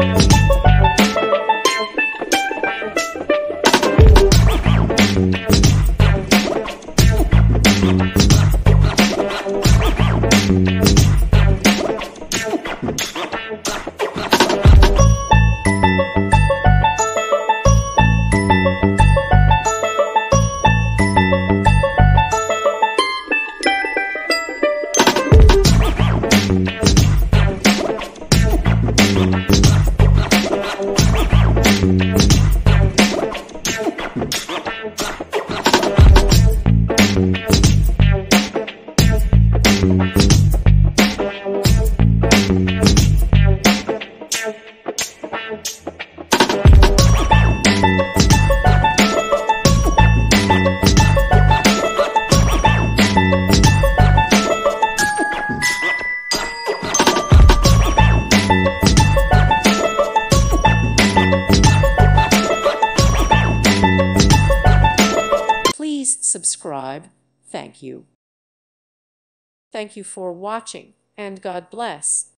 Please Yeah. Subscribe. Thank you. Thank you for watching, and God bless.